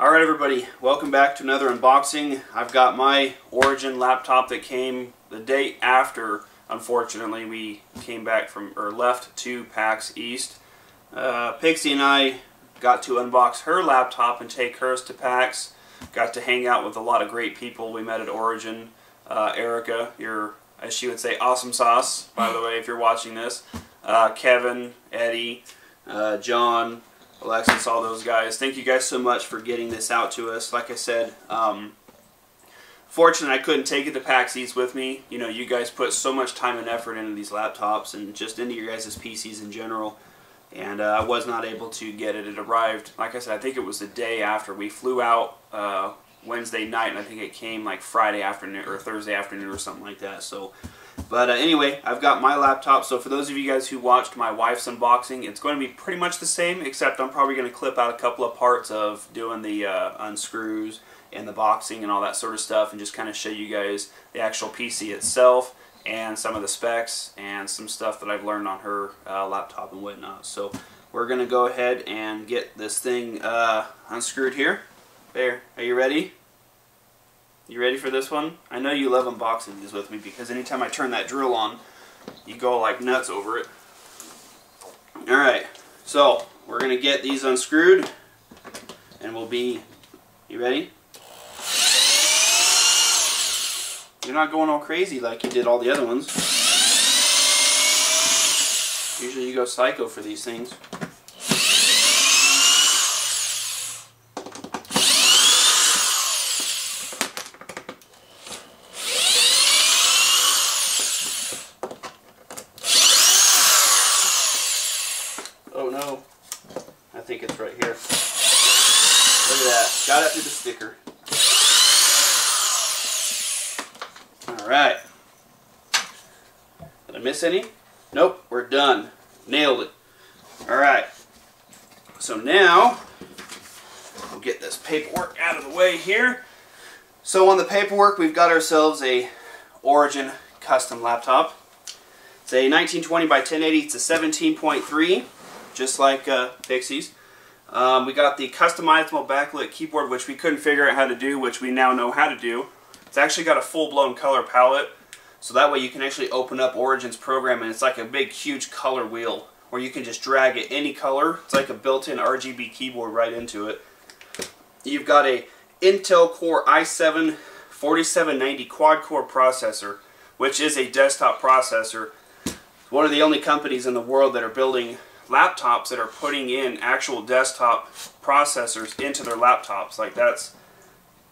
Alright everybody, welcome back to another unboxing. I've got my Origin laptop that came the day after, unfortunately, we came back from, or left to PAX East. Uh, Pixie and I got to unbox her laptop and take hers to PAX. Got to hang out with a lot of great people we met at Origin. Uh, Erica, your, as she would say, awesome sauce, by the way, if you're watching this. Uh, Kevin, Eddie, uh, John, Alexis, all those guys. Thank you guys so much for getting this out to us. Like I said, um, fortunate I couldn't take it to PAX East with me. You know, you guys put so much time and effort into these laptops and just into your guys' PCs in general. And uh, I was not able to get it. It arrived, like I said, I think it was the day after. We flew out uh, Wednesday night, and I think it came like Friday afternoon or Thursday afternoon or something like that. So but uh, anyway, I've got my laptop, so for those of you guys who watched my wife's unboxing, it's going to be pretty much the same, except I'm probably going to clip out a couple of parts of doing the uh, unscrews and the boxing and all that sort of stuff, and just kind of show you guys the actual PC itself and some of the specs and some stuff that I've learned on her uh, laptop and whatnot. So we're going to go ahead and get this thing uh, unscrewed here. There, are you ready? You ready for this one? I know you love unboxing these with me because anytime I turn that drill on, you go like nuts over it. Alright, so we're going to get these unscrewed and we'll be, you ready? You're not going all crazy like you did all the other ones. Usually you go psycho for these things. Oh no. I think it's right here. Look at that. Got it through the sticker. Alright. Did I miss any? Nope, we're done. Nailed it. Alright. So now, we'll get this paperwork out of the way here. So on the paperwork, we've got ourselves a Origin custom laptop. It's a 1920 by 1080. It's a 17.3 just like uh, Pixie's. Um, we got the customizable backlit keyboard, which we couldn't figure out how to do, which we now know how to do. It's actually got a full-blown color palette, so that way you can actually open up Origin's program, and it's like a big, huge color wheel, where you can just drag it any color. It's like a built-in RGB keyboard right into it. You've got a Intel Core i7 4790 quad-core processor, which is a desktop processor. One of the only companies in the world that are building laptops that are putting in actual desktop processors into their laptops. Like that's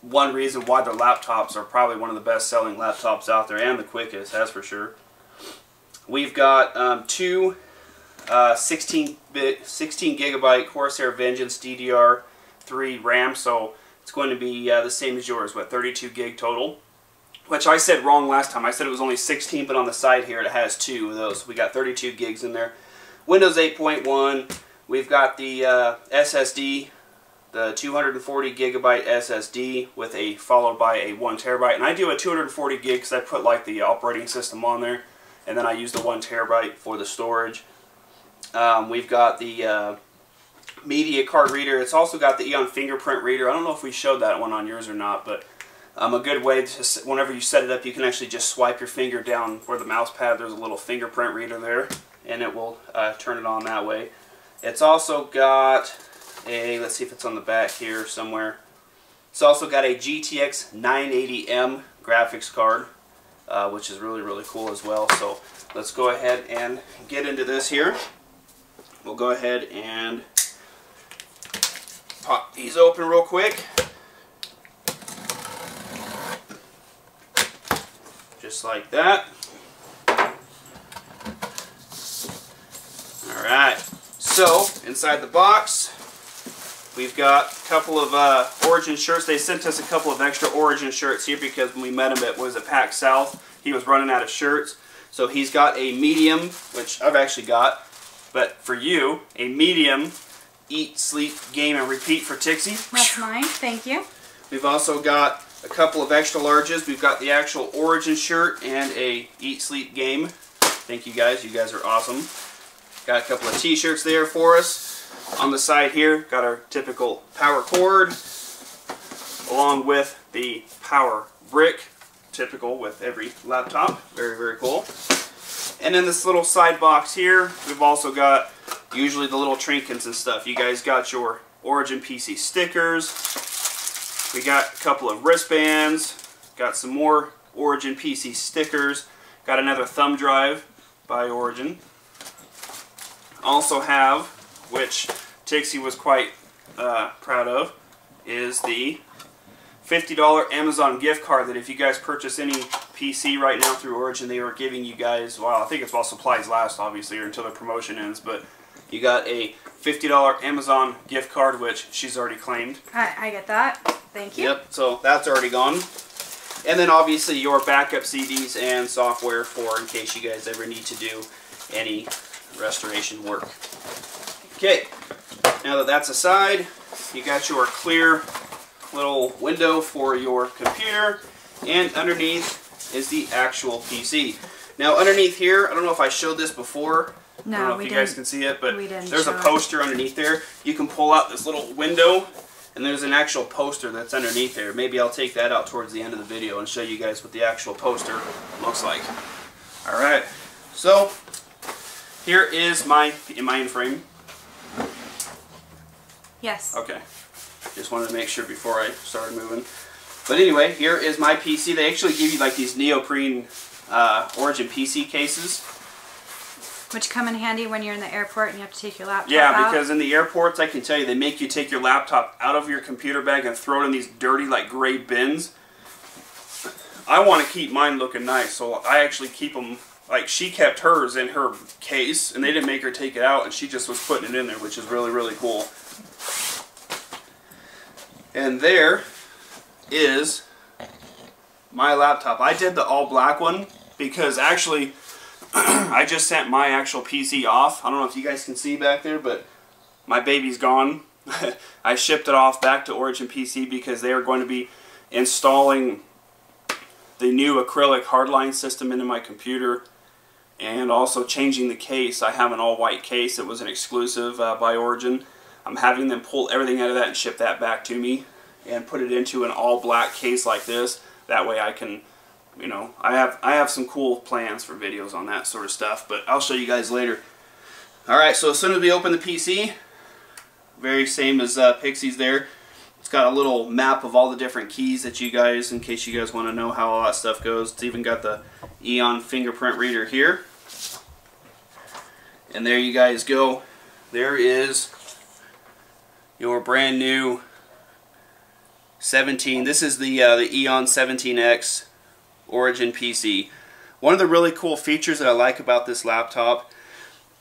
one reason why their laptops are probably one of the best selling laptops out there and the quickest, that's for sure. We've got um, two 16-bit, uh, 16 gigabyte Corsair Vengeance DDR3 RAM, so it's going to be uh, the same as yours, what 32 gig total. Which I said wrong last time. I said it was only 16, but on the side here it has two of those. We got 32 gigs in there. Windows 8.1, we've got the uh, SSD, the 240 gigabyte SSD with a followed by a one terabyte. And I do a 240 gig because I put like the operating system on there, and then I use the one terabyte for the storage. Um, we've got the uh, media card reader. It's also got the Eon fingerprint reader. I don't know if we showed that one on yours or not, but um, a good way to, whenever you set it up, you can actually just swipe your finger down where the mouse pad, there's a little fingerprint reader there and it will uh, turn it on that way. It's also got a, let's see if it's on the back here somewhere. It's also got a GTX 980M graphics card, uh, which is really, really cool as well. So let's go ahead and get into this here. We'll go ahead and pop these open real quick. Just like that. Alright, so inside the box we've got a couple of uh, Origin shirts. They sent us a couple of extra Origin shirts here because when we met him at was it PAX South, he was running out of shirts. So he's got a medium, which I've actually got, but for you, a medium eat, sleep, game, and repeat for Pixie. That's mine, thank you. We've also got a couple of extra larges. We've got the actual Origin shirt and a eat, sleep, game. Thank you guys, you guys are awesome. Got a couple of t-shirts there for us. On the side here, got our typical power cord. along with the power brick, typical with every laptop. Very, very cool. And in this little side box here, we've also got usually the little trinkets and stuff. You guys got your Origin PC stickers. We got a couple of wristbands. Got some more Origin PC stickers. Got another thumb drive by Origin. Also have, which Pixie was quite uh, proud of, is the $50 Amazon gift card that if you guys purchase any PC right now through Origin, they are giving you guys, well, I think it's while supplies last, obviously, or until the promotion ends, but you got a $50 Amazon gift card, which she's already claimed. I, I get that. Thank you. Yep, so that's already gone. And then obviously your backup CDs and software for in case you guys ever need to do any restoration work. Okay, now that that's aside, you got your clear little window for your computer and underneath is the actual PC. Now underneath here, I don't know if I showed this before. No, I don't know if you guys can see it, but there's a show it. poster underneath there. You can pull out this little window and there's an actual poster that's underneath there. Maybe I'll take that out towards the end of the video and show you guys what the actual poster looks like. Alright, so here is my mainframe. Yes. Okay. Just wanted to make sure before I started moving. But anyway, here is my PC. They actually give you like these neoprene uh, Origin PC cases. Which come in handy when you're in the airport and you have to take your laptop Yeah, out. because in the airports, I can tell you, they make you take your laptop out of your computer bag and throw it in these dirty, like gray bins. I want to keep mine looking nice, so I actually keep them. Like she kept hers in her case, and they didn't make her take it out, and she just was putting it in there, which is really, really cool. And there is my laptop. I did the all black one because actually I just sent my actual PC off. I don't know if you guys can see back there, but my baby's gone. I shipped it off back to Origin PC because they are going to be installing the new acrylic hardline system into my computer and also changing the case. I have an all white case. It was an exclusive uh, by Origin. I'm having them pull everything out of that and ship that back to me and put it into an all black case like this. That way I can you know, I have I have some cool plans for videos on that sort of stuff, but I'll show you guys later. Alright, so as soon as we open the PC, very same as uh, Pixie's there, it's got a little map of all the different keys that you guys, in case you guys want to know how all that stuff goes. It's even got the Eon fingerprint reader here. And there you guys go. There is your brand new 17. This is the uh, the Eon 17X Origin PC. One of the really cool features that I like about this laptop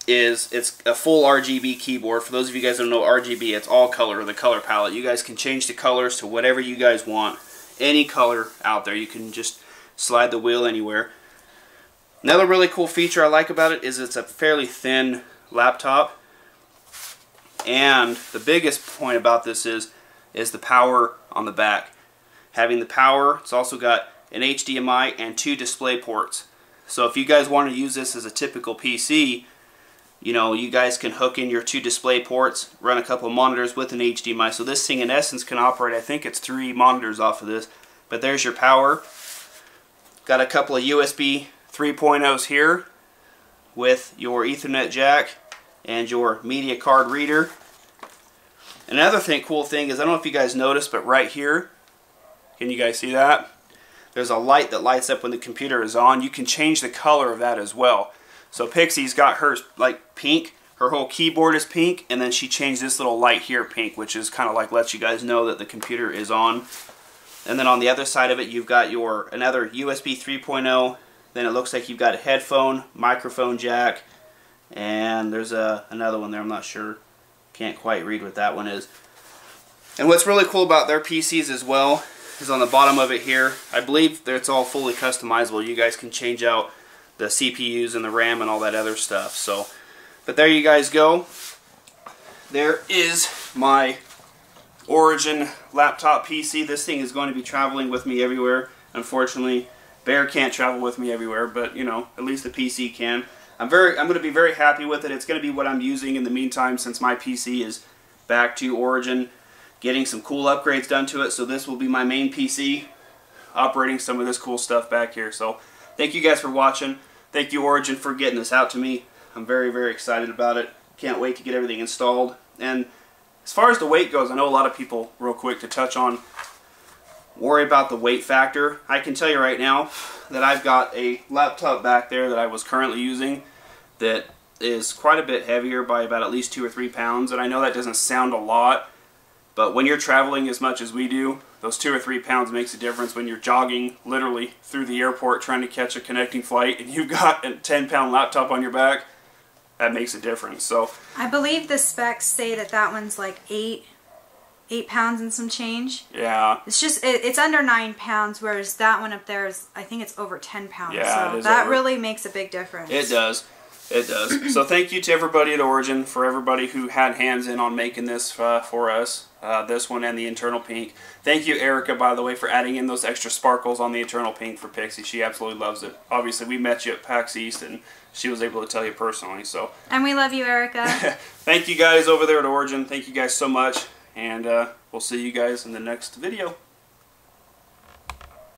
is it's a full RGB keyboard. For those of you guys don't know RGB, it's all color, the color palette. You guys can change the colors to whatever you guys want. Any color out there. You can just slide the wheel anywhere. Another really cool feature I like about it is it's a fairly thin laptop. And the biggest point about this is is the power on the back. Having the power, it's also got an HDMI and two display ports. So if you guys want to use this as a typical PC, you know, you guys can hook in your two display ports, run a couple of monitors with an HDMI. So this thing in essence can operate, I think it's three monitors off of this. But there's your power. Got a couple of USB 3.0s here with your Ethernet jack and your media card reader. Another thing, cool thing is, I don't know if you guys noticed, but right here, can you guys see that? There's a light that lights up when the computer is on. You can change the color of that as well. So Pixie's got hers like pink. Her whole keyboard is pink, and then she changed this little light here pink, which is kind of like lets you guys know that the computer is on. And then on the other side of it, you've got your another USB 3.0. Then it looks like you've got a headphone, microphone jack, and there's a another one there. I'm not sure. Can't quite read what that one is. And what's really cool about their PCs as well is on the bottom of it here. I believe that it's all fully customizable. You guys can change out the CPUs and the RAM and all that other stuff. So, but there you guys go. There is my Origin laptop PC. This thing is going to be traveling with me everywhere. Unfortunately, Bear can't travel with me everywhere, but you know, at least the PC can. I'm very, I'm going to be very happy with it. It's going to be what I'm using in the meantime since my PC is back to Origin getting some cool upgrades done to it. So this will be my main PC operating some of this cool stuff back here. So thank you guys for watching. Thank you Origin for getting this out to me. I'm very, very excited about it. Can't wait to get everything installed. And as far as the weight goes, I know a lot of people, real quick to touch on, worry about the weight factor. I can tell you right now that I've got a laptop back there that I was currently using that is quite a bit heavier by about at least two or three pounds. And I know that doesn't sound a lot, but when you're traveling as much as we do, those two or three pounds makes a difference when you're jogging literally through the airport trying to catch a connecting flight and you've got a 10 pound laptop on your back. That makes a difference. So I believe the specs say that that one's like eight, eight pounds and some change. yeah, It's just it, it's under nine pounds, whereas that one up there is I think it's over ten pounds. Yeah, so that over. really makes a big difference. it does. It does. so thank you to everybody at Origin for everybody who had hands in on making this uh, for us. Uh, this one and the internal pink. Thank you, Erica, by the way, for adding in those extra sparkles on the internal pink for Pixie. She absolutely loves it. Obviously, we met you at PAX East, and she was able to tell you personally. So And we love you, Erica. thank you guys over there at Origin. Thank you guys so much, and uh, we'll see you guys in the next video.